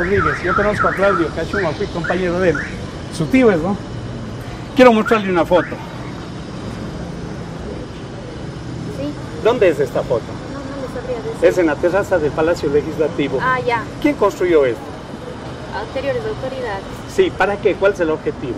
Rodríguez. Yo conozco a Claudio Cachuma, fui compañero de él. Su tío es, ¿no? Quiero mostrarle una foto. Sí, ¿Dónde es esta foto? no, no le sabría decir. Es en la terraza del Palacio Legislativo. Ah, ya. ¿Quién construyó esto? Anteriores autoridades. Sí, ¿para qué? ¿Cuál es el objetivo?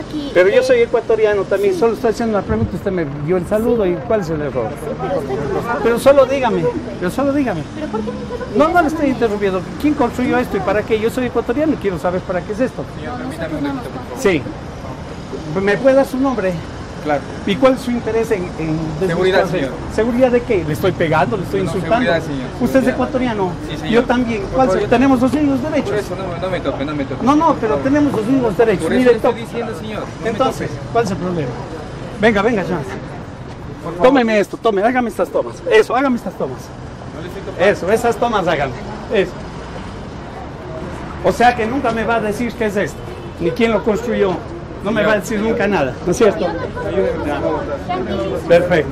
Aquí. Pero yo de- soy ecuatoriano también, solo estoy haciendo una pregunta, usted me dio el saludo y ¿cuál es el error? Sí, pero solo dígame, pero solo dígame. ¿Pero por qué me interrumpe No, no le estoy interrumpiendo. ¿Quién construyó esto y para qué? Yo soy ecuatoriano y quiero saber para qué es esto. Conocemos. Sí. ¿Me puede dar su nombre? Claro. ¿Y cuál es su interés en, en Seguridad, señor. ¿Seguridad de qué? ¿Le estoy pegando? ¿Le estoy No, insultando? seguridad, señor. ¿Usted es ecuatoriano? Sí, señor. Yo también. ¿Cuál tenemos los mismos Por derechos. eso no, no me toque, no me toque. No, no, pero tenemos los mismos derechos. Por eso Mire, le estoy to- diciendo, señor. No me Entonces. ¿cuál es el problema? Venga, venga, ya. Tómeme esto, tome, hágame estas tomas. Eso, hágame estas tomas. Eso, esas tomas háganme. Eso. O sea que nunca me va a decir qué es esto, ni quién lo construyó. No me va a decir nunca nada, ¿no es cierto? Perfecto.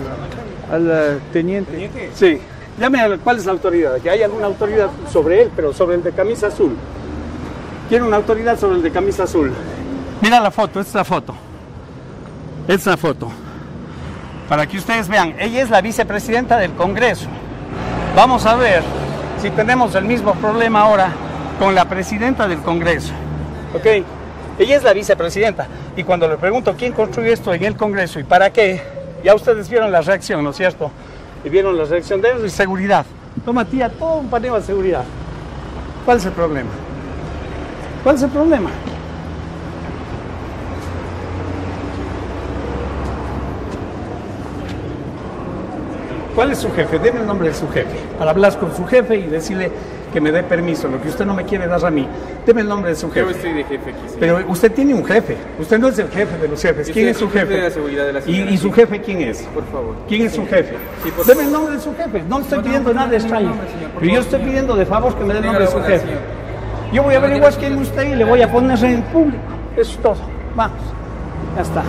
Al eh, teniente. Sí. Llame a cuál es la autoridad. Que hay alguna autoridad sobre él, pero sobre el de camisa azul. Quiero una autoridad sobre el de camisa azul. Mira la foto, esta es la foto. Esta es la foto. Para que ustedes vean, ella es la vicepresidenta del Congreso. Vamos a ver si tenemos el mismo problema ahora con la presidenta del Congreso. ¿Ok? Ella es la vicepresidenta. Y cuando le pregunto quién construyó esto en el Congreso y para qué, ya ustedes vieron la reacción, ¿no es cierto? Y vieron la reacción de ellos y seguridad. Toma, tía, todo un paneo de seguridad. ¿Cuál es el problema? ¿Cuál es el problema? ¿Cuál es su jefe? Deme el nombre de su jefe. Para hablar con su jefe y decirle que me dé permiso, lo que usted no me quiere dar a mí. Deme el nombre de su Yo jefe. estoy de jefe aquí. Pero usted tiene un jefe. Usted no es el jefe de los jefes. Yo ¿Quién es su jefe jefe? de la seguridad de la ¿Y, su jefe quién es? Por favor. ¿Quién es su jefe? Sí, por Deme el nombre de su jefe. No le estoy No, pidiendo no, nada no, extraño. Pero yo estoy pidiendo de favor que me dé el nombre de su jefe. Yo voy a averiguar quién es usted y le voy a poner en público. Eso es todo. Vamos. Ya está.